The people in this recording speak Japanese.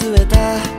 据た。